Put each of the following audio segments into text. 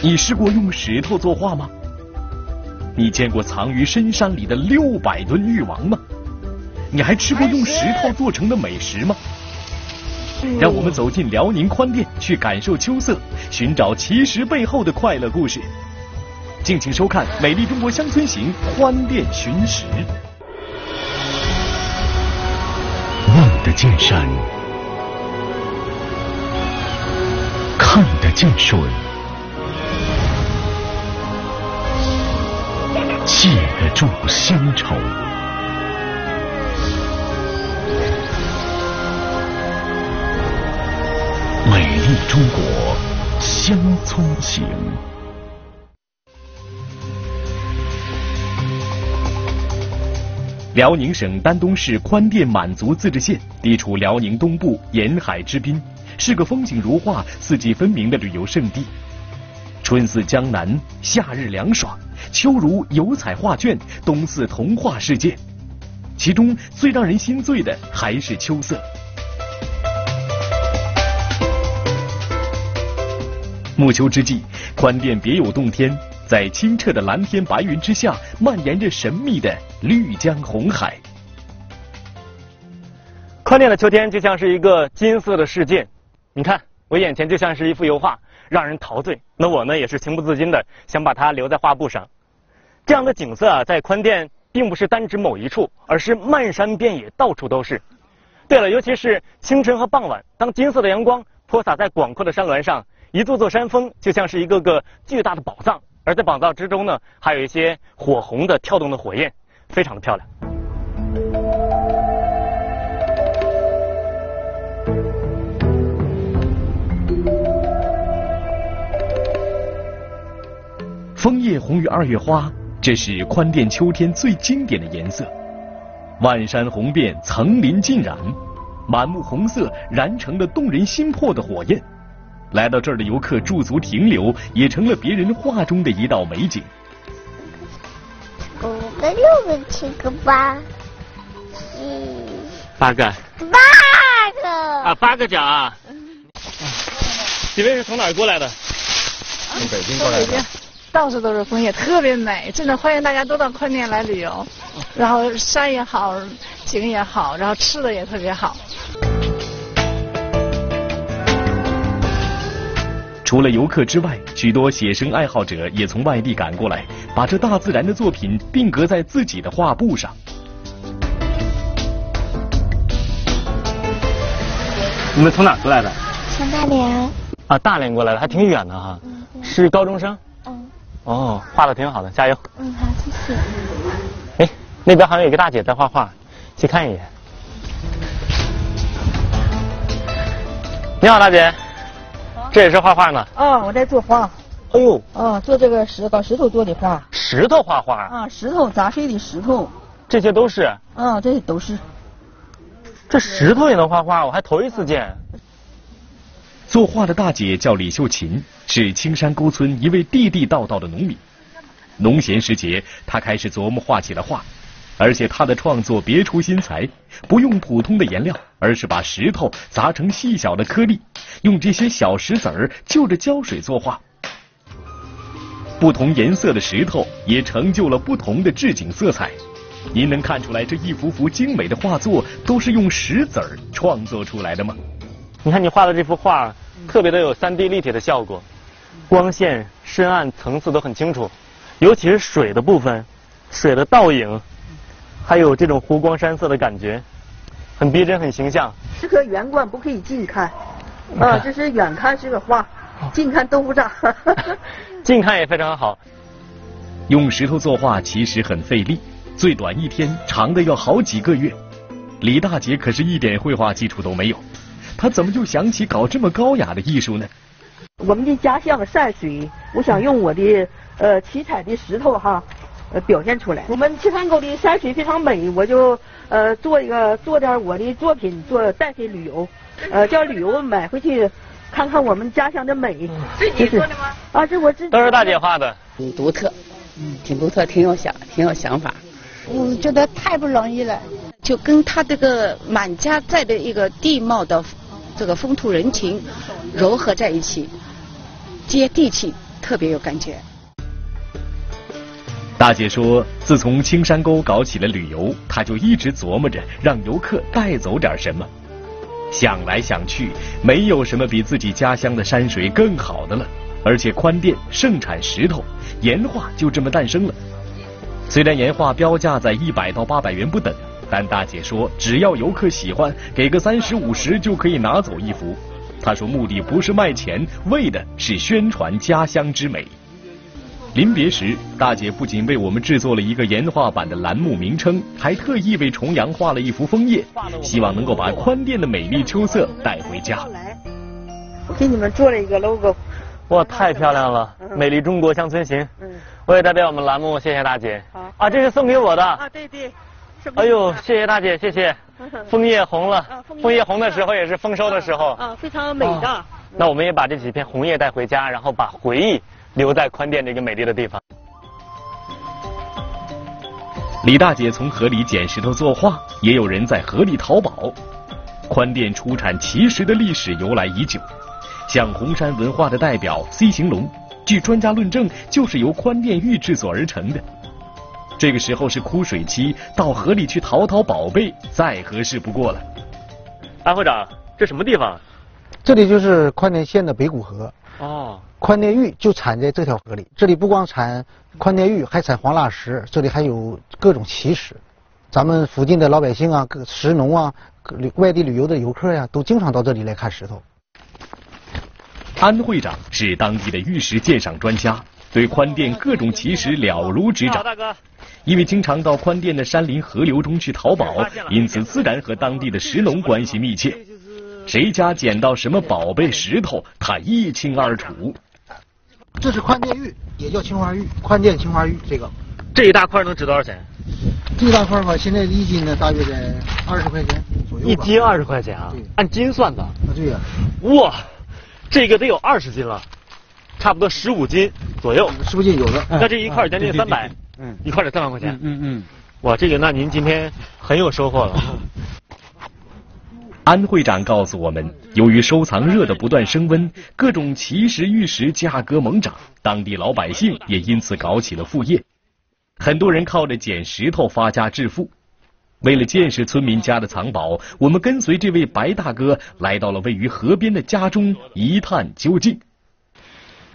你试过用石头作画吗？你见过藏于深山里的六百吨玉王吗？你还吃过用石头做成的美食吗？让我们走进辽宁宽甸，去感受秋色，寻找奇石背后的快乐故事。敬请收看《美丽中国乡村行》宽甸寻石。望得见山，看得见水，住乡愁。美丽中国乡村行。辽宁省丹东市宽甸满族自治县地处辽宁东部沿海之滨，是个风景如画、四季分明的旅游胜地。春似江南，夏日凉爽，秋如油彩画卷，冬似童话世界。其中最让人心醉的还是秋色。暮秋之际，宽甸别有洞天。在清澈的蓝天白云之下，蔓延着神秘的绿江红海。宽甸的秋天就像是一个金色的世界，你看，我眼前就像是一幅油画，让人陶醉。那我呢，也是情不自禁的想把它留在画布上。这样的景色啊，在宽甸并不是单指某一处，而是漫山遍野，到处都是。对了，尤其是清晨和傍晚，当金色的阳光泼洒在广阔的山峦上，一座座山峰就像是一个个巨大的宝藏。而在宝藏之中呢，还有一些火红的跳动的火焰，非常的漂亮。枫叶红于二月花，这是宽甸秋天最经典的颜色。万山红遍，层林尽染，满目红色，燃成了动人心魄的火焰。来到这儿的游客驻足停留，也成了别人画中的一道美景。五个、六个、七个、八，七八个，八个啊，八个奖啊！几位是从哪儿过来的？从北京过来的。到处都是枫叶，特别美，真的欢迎大家都到宽甸来旅游。然后山也好，景也好，然后吃的也特别好。除了游客之外，许多写生爱好者也从外地赶过来，把这大自然的作品定格在自己的画布上。你们从哪过来的？从大连。啊，大连过来的，还挺远的哈。是高中生。嗯。哦，画的挺好的，加油。嗯，好，谢谢。哎，那边好像有个大姐在画画，去看一眼。你好，大姐。这也是画画呢。啊，我在做画。哎呦。啊，做这个石搞石头做的画。石头画画。啊，石头砸碎的石头。这些都是。啊，这些都是。这石头也能画画，我还头一次见。作画的大姐叫李秀琴，是青山沟村一位地地道道的农民。农闲时节，他开始琢磨画起了画。而且他的创作别出心裁，不用普通的颜料，而是把石头砸成细小的颗粒，用这些小石子儿就着胶水作画。不同颜色的石头也成就了不同的置景色彩。您能看出来这一幅幅精美的画作都是用石子儿创作出来的吗？你看你画的这幅画，特别的有三 D 立体的效果，光线、深暗、层次都很清楚，尤其是水的部分，水的倒影。还有这种湖光山色的感觉，很逼真，很形象。适合远观，不可以近看。啊，这是远看是个画，近看豆腐渣。近看也非常好。用石头作画其实很费力，最短一天，长的要好几个月。李大姐可是一点绘画基础都没有，她怎么就想起搞这么高雅的艺术呢？我们的家乡山水，我想用我的呃七彩的石头哈。呃，表现出来。我们七山沟的山水非常美，我就呃做一个做点我的作品，做带给旅游，呃叫旅游买回去看看我们家乡的美。自己做的吗？啊，这我自己。都是大姐画的。挺独特，嗯，挺独特，挺有想，挺有想法。我觉得太不容易了，就跟他这个满家寨的一个地貌的这个风土人情融合在一起，接地气。特别有感觉。大姐说，自从青山沟搞起了旅游，她就一直琢磨着让游客带走点什么。想来想去，没有什么比自己家乡的山水更好的了。而且宽甸盛产石头，岩画就这么诞生了。虽然岩画标价在一百到八百元不等，但大姐说，只要游客喜欢，给个三十五十就可以拿走一幅。她说，目的不是卖钱，为的是宣传家乡之美。临别时，大姐不仅为我们制作了一个岩画版的栏目名称，还特意为重阳画了一幅枫叶，希望能够把宽甸的美丽秋色带回家。我给你们做了一个 logo。哇，太漂亮了！美丽中国乡村行。嗯。我也代表我们栏目谢谢大姐。好。啊，这是送给我的。啊，对对。哎呦，谢谢大姐，谢谢。枫叶红了。枫叶红的时候也是丰收的时候。啊，非常美的。那我们也把这几片红叶带回家，然后把回忆。留在宽甸这个美丽的地方。李大姐从河里捡石头作画，也有人在河里淘宝。宽甸出产奇石的历史由来已久，像红山文化的代表 C 型龙，据专家论证，就是由宽甸玉制作而成的。这个时候是枯水期，到河里去淘淘宝贝，再合适不过了。安会长，这什么地方？这里就是宽甸县的北古河。哦。宽甸玉就产在这条河里，这里不光产宽甸玉，还产黄蜡石，这里还有各种奇石。咱们附近的老百姓啊，各石农啊，外地旅游的游客呀，都经常到这里来看石头。安会长是当地的玉石鉴赏专家，对宽甸各种奇石了如指掌。大哥，因为经常到宽甸的山林河流中去淘宝，因此自然和当地的石农关系密切。谁家捡到什么宝贝石头，他一清二楚。这是宽甸玉，也叫青花玉，宽甸青花玉。这个这一大块能值多少钱？这一大块吧，现在一斤呢，大约在二十块钱左右。一斤二十块钱啊？按斤算的？啊，对呀。哇，这个得有二十斤了，差不多十五斤左右。十五斤有的。那这一块将近三百，嗯，一块得三万块钱。嗯嗯。哇，这个那您今天很有收获了。安会长告诉我们，由于收藏热的不断升温，各种奇石玉石价格猛涨，当地老百姓也因此搞起了副业，很多人靠着捡石头发家致富。为了见识村民家的藏宝，我们跟随这位白大哥来到了位于河边的家中，一探究竟。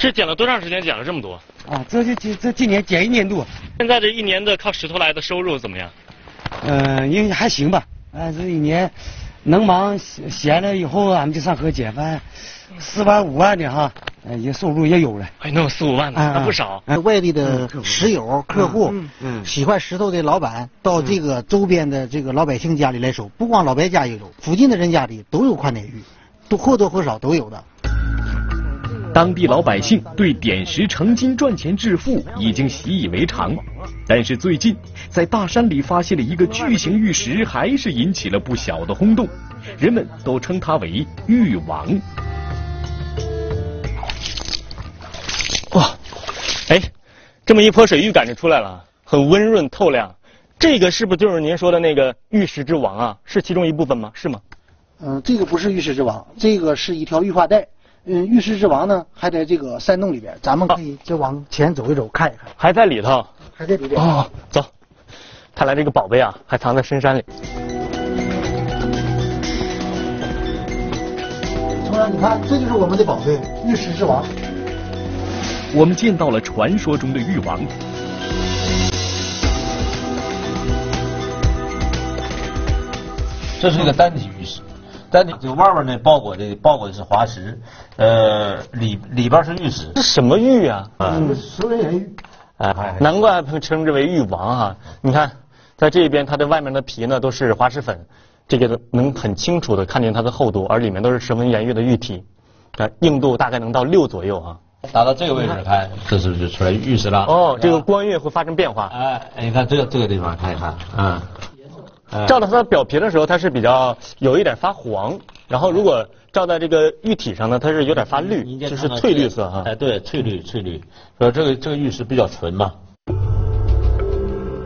这捡了多长时间？捡了这么多？啊，这就这这今年捡一年多。现在这一年的靠石头来的收入怎么样？嗯，因为还行吧。啊，这一年。能忙闲了以后，俺们就上河捡，反正四万五万的哈，也收入也有了。哎，能有四五万呢，那不少。外地的石友、客户，喜欢石头的老板，到这个周边的这个老百姓家里来收，不光老白家也有，附近的人家里都有宽甸玉，都或多或少都有的。当地老百姓对点石成金赚钱致富已经习以为常，但是最近在大山里发现了一个巨型玉石，还是引起了不小的轰动。人们都称它为玉王。哇，哎，这么一泼水，玉感就出来了，很温润透亮。这个是不是就是您说的那个玉石之王啊？是其中一部分吗？是吗？嗯，这个不是玉石之王，这个是一条玉化带。嗯，玉石之王呢，还在这个山洞里边，咱们可以再往前走一走，看一看。还在里头？还在里边。哦，走。看来这个宝贝啊，还藏在深山里。同样，你看，这就是我们的宝贝——玉石之王。我们见到了传说中的玉王。这是一个单体玉石。在这个外边呢，包裹的包裹的是滑石，呃，里里边是玉石。这什么玉啊？嗯，石人岩玉。哎，难怪称之为玉王哈。你看，在这边它的外面的皮呢都是滑石粉，这个能很清楚的看见它的厚度，而里面都是石纹岩玉的玉体，啊，硬度大概能到六左右啊。达到这个位置看，这是不是就出来玉石了？哦，这个光晕会发生变化。哎，你看这个这个地方看一看，嗯。照到它的表皮的时候，它是比较有一点发黄，然后如果照在这个玉体上呢，它是有点发绿，就是翠绿色哈。哎，对，翠绿翠绿，说这个这个玉石比较纯嘛。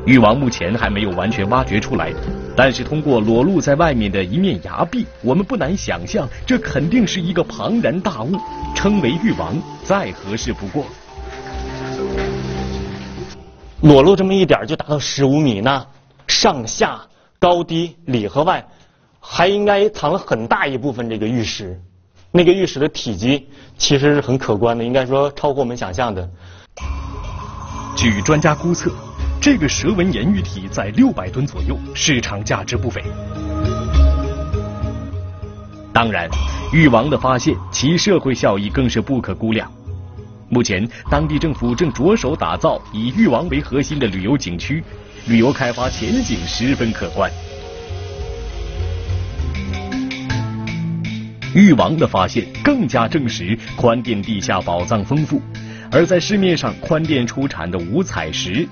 玉王目前还没有完全挖掘出来，但是通过裸露在外面的一面崖壁，我们不难想象，这肯定是一个庞然大物，称为玉王再合适不过。裸露这么一点就达到十五米呢，上下高低里和外，还应该藏了很大一部分这个玉石。那个玉石的体积其实是很可观的，应该说超过我们想象的。据专家估测，这个蛇纹岩玉体在六百吨左右，市场价值不菲。当然，玉王的发现其社会效益更是不可估量。目前，当地政府正着手打造以玉王为核心的旅游景区，旅游开发前景十分可观。玉王的发现更加证实宽甸地下宝藏丰富，而在市面上，宽甸出产的五彩石、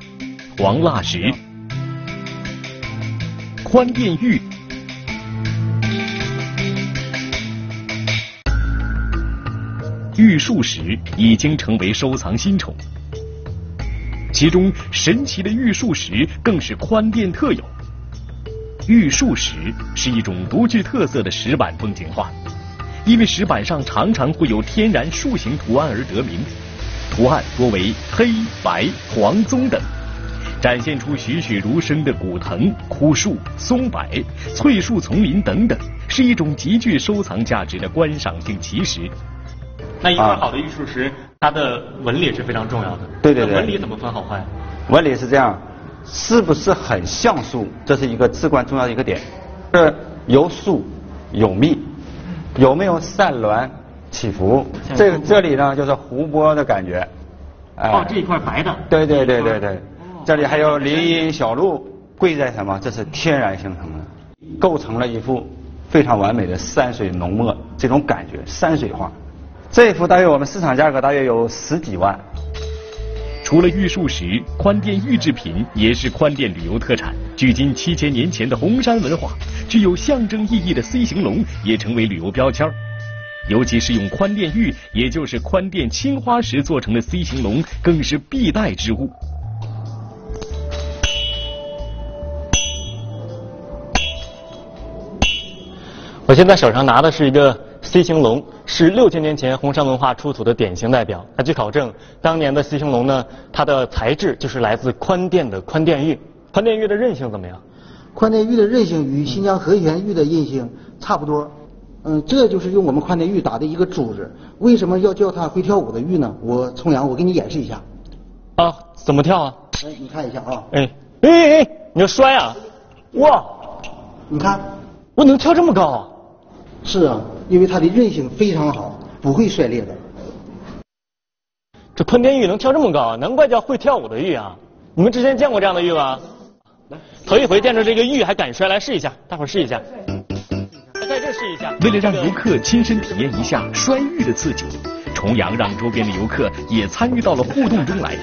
黄蜡石、宽甸玉。玉树石已经成为收藏新宠，其中神奇的玉树石更是宽甸特有。玉树石是一种独具特色的石板风景画，因为石板上常常会有天然树形图案而得名。图案多为黑白黄棕等，展现出栩栩如生的古藤、枯树、松柏、翠树丛林等等，是一种极具收藏价值的观赏性奇石。那一块好的玉树石，它的纹理是非常重要的。对对对。纹理怎么分好坏？纹理是这样，是不是很像树？这是一个至关重要的一个点。是有树有密，有没有散峦起伏？这这里呢就是湖泊的感觉。哦，这一块白的。对对对对对。这里还有林荫小路，贵在什么？这是天然形成的，构成了一幅非常完美的山水浓墨这种感觉，山水画。这一幅大约我们市场价格大约有十几万。除了玉树石，宽甸玉制品也是宽甸旅游特产。距今七千年前的红山文化，具有象征意义的 C 型龙也成为旅游标签尤其是用宽甸玉，也就是宽甸青花石做成的 C 型龙，更是必带之物。我现在手上拿的是一个。C 型龙是六千年前红山文化出土的典型代表。那据考证，当年的 C 型龙呢，它的材质就是来自宽甸的宽甸玉。宽甸玉的韧性怎么样？宽甸玉的韧性与新疆和田玉的韧性差不多。嗯，这就是用我们宽甸玉打的一个珠子。为什么要叫它会跳舞的玉呢？我重阳，我给你演示一下。啊，怎么跳啊？哎，你看一下啊。哎，哎哎，你要摔啊？哇，你看，我能跳这么高？是啊，因为它的韧性非常好，不会摔裂的。这宽甸玉能跳这么高，难怪叫会跳舞的玉啊！你们之前见过这样的玉吗？头一回见着这个玉还敢摔，来试一下，大伙儿试一下。在这试一下。为了让游客亲身体验一下摔玉的刺激，重阳让周边的游客也参与到了互动中来。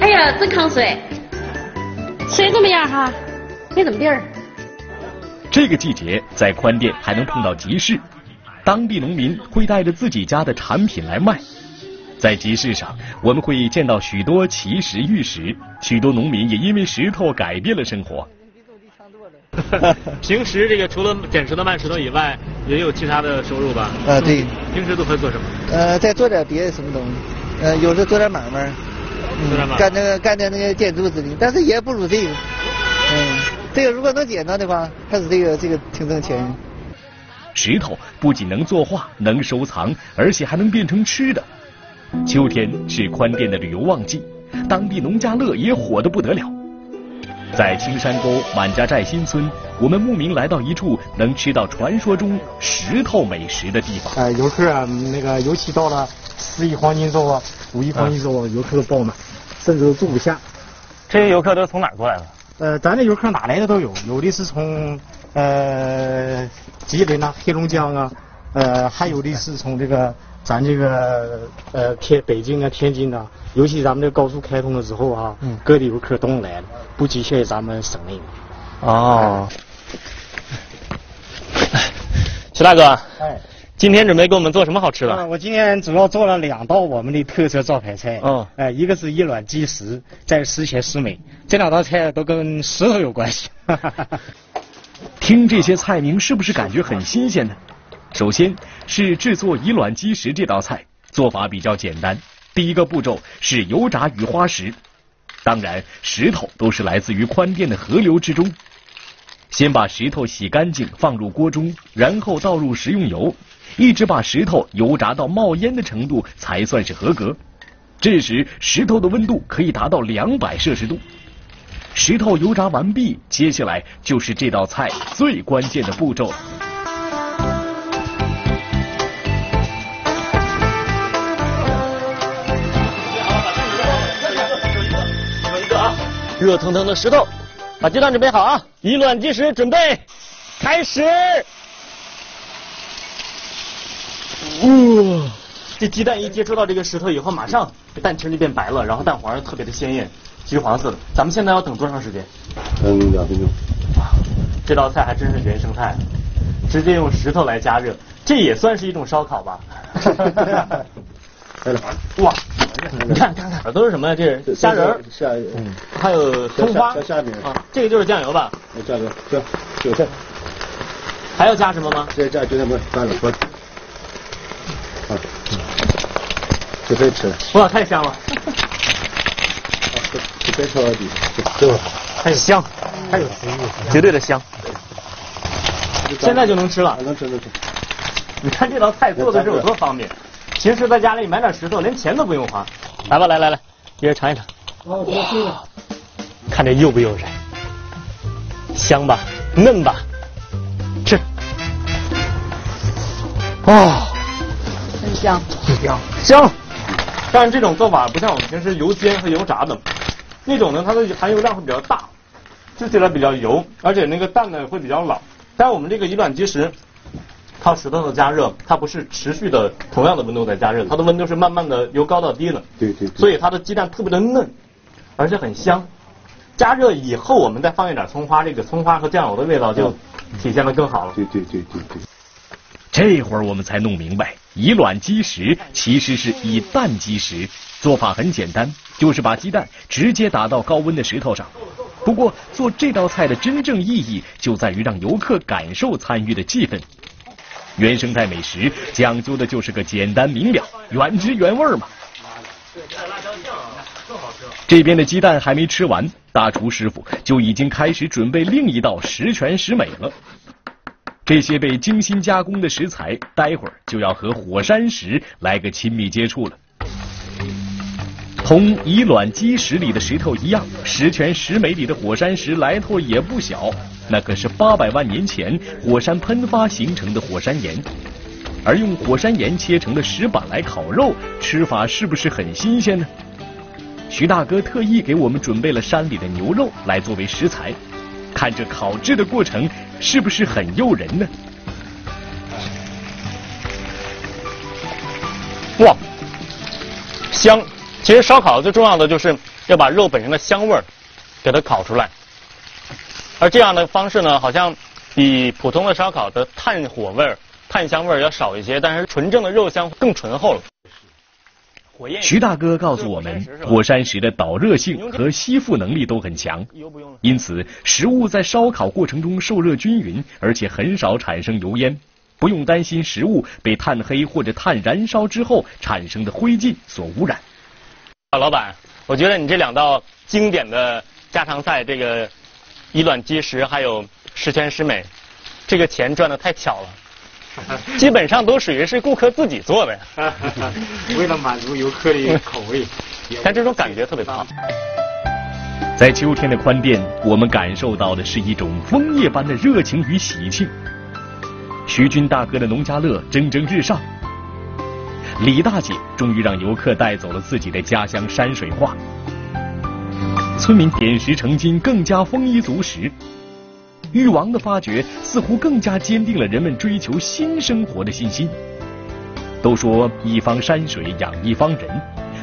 哎呀，真抗摔！谁怎么样哈？没怎么地儿。这个季节在宽甸还能碰到集市，当地农民会带着自己家的产品来卖。在集市上，我们会见到许多奇石玉石，许多农民也因为石头改变了生活。平时这个除了捡石头卖石头以外，也有其他的收入吧？呃，对。平时都会做什么？呃，再做点别的什么东西。呃，有时候做点买卖。干那个干点那个建筑之类，但是也不如这个。嗯，这个如果能捡到的话，还是这个这个挺挣钱。石头不仅能作画、能收藏，而且还能变成吃的。秋天是宽甸的旅游旺季，当地农家乐也火得不得了。在青山沟满家寨新村，我们慕名来到一处能吃到传说中石头美食的地方。哎，游客啊，那个尤其到了十一黄金周啊。五一黄金周啊，游客都爆满，甚至都住不下。这些游客都是从哪儿过来的？呃，咱这游客哪来的都有，有的是从呃吉林呐、黑龙江啊，呃，还有的是从这个咱这个呃天北京啊、天津呐，尤其咱们这高速开通了之后啊，各地游客都来了，不局限于咱们省内。哦。徐大哥。哎。今天准备给我们做什么好吃的？我今天主要做了两道我们的特色招牌菜。嗯，哎，一个是一卵击石，在石前石美，这两道菜都跟石头有关系。听这些菜名是不是感觉很新鲜呢？首先是制作以卵击石这道菜，做法比较简单。第一个步骤是油炸雨花石，当然石头都是来自于宽甸的河流之中。先把石头洗干净，放入锅中，然后倒入食用油，一直把石头油炸到冒烟的程度才算是合格。这时石头的温度可以达到两百摄氏度。石头油炸完毕，接下来就是这道菜最关键的步骤了。热腾腾的石头，把鸡蛋准备好啊！以卵击石，准备开始。哇！这鸡蛋一接触到这个石头以后，马上蛋清就变白了，然后蛋黄特别的鲜艳，橘黄色的。咱们现在要等多长时间？等两分钟。这道菜还真是原生态，直接用石头来加热，这也算是一种烧烤吧？来了，哇！你看看看，都是什么呀？这是虾仁儿，虾仁，嗯，还有葱花，啊，这个就是酱油吧？酱油，行，韭菜，还要加什么吗？再加韭菜末，干了，说，好，就可以吃了。哇，太香了！太香，太有食欲，绝对的香。现在就能吃了，能吃能吃。你看这道菜做的是有多方便。平时在家里买点石头，连钱都不用花。来吧，来来来，一人尝一尝。看这诱不诱人？香吧，嫩吧，吃。哇，很香，香香。但是这种做法不像我们平时油煎和油炸的，那种呢，它的含油量会比较大，吃起来比较油，而且那个蛋呢会比较老。但我们这个以卵击石。靠石头的加热，它不是持续的同样的温度在加热，它的温度是慢慢的由高到低的。对对。所以它的鸡蛋特别的嫩，而且很香。加热以后，我们再放一点葱花，这个葱花和酱油的味道就体现的更好了。对对对对对。这会儿我们才弄明白，以卵击石其实是以蛋击石，做法很简单，就是把鸡蛋直接打到高温的石头上。不过做这道菜的真正意义就在于让游客感受参与的气氛。原生态美食讲究的就是个简单明了、原汁原味嘛。这边的鸡蛋还没吃完，大厨师傅就已经开始准备另一道十全十美了。这些被精心加工的食材，待会儿就要和火山石来个亲密接触了。同以卵击石里的石头一样，十全十美里的火山石来头也不小。那可是八百万年前火山喷发形成的火山岩，而用火山岩切成的石板来烤肉，吃法是不是很新鲜呢？徐大哥特意给我们准备了山里的牛肉来作为食材，看这烤制的过程是不是很诱人呢？哇，香！其实烧烤最重要的就是要把肉本身的香味儿给它烤出来，而这样的方式呢，好像比普通的烧烤的炭火味儿、炭香味儿要少一些，但是纯正的肉香更醇厚了。徐大哥告诉我们，火山石的导热性和吸附能力都很强，因此食物在烧烤过程中受热均匀，而且很少产生油烟，不用担心食物被炭黑或者炭燃烧之后产生的灰烬所污染。老板，我觉得你这两道经典的家常菜，这个以卵击石还有十全十美，这个钱赚的太巧了，基本上都属于是顾客自己做的。为了满足游客的口味，但这种感觉特别棒。在秋天的宽甸，我们感受到的是一种枫叶般的热情与喜庆。徐军大哥的农家乐蒸蒸日上。李大姐终于让游客带走了自己的家乡山水画，村民点石成金，更加丰衣足食。玉王的发掘似乎更加坚定了人们追求新生活的信心。都说一方山水养一方人，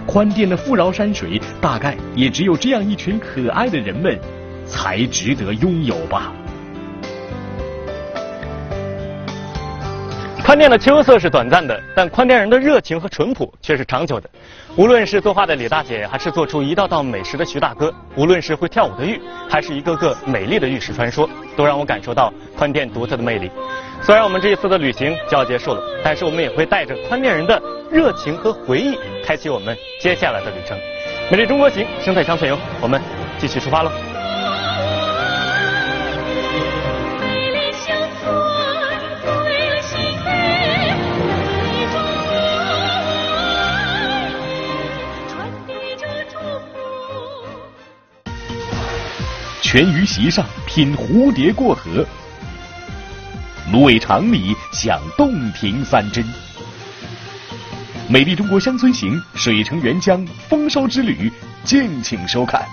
宽甸的富饶山水大概也只有这样一群可爱的人们才值得拥有吧。宽甸的秋色是短暂的，但宽甸人的热情和淳朴却是长久的。无论是作画的李大姐，还是做出一道道美食的徐大哥，无论是会跳舞的玉，还是一个个美丽的玉石传说，都让我感受到宽甸独特的魅力。虽然我们这一次的旅行就要结束了，但是我们也会带着宽甸人的热情和回忆，开启我们接下来的旅程。美丽中国行，生态乡村游，我们继续出发喽！全鱼席上品蝴蝶过河，芦苇长里享洞庭三珍。美丽中国乡村行，水城沅江丰收之旅，敬请收看。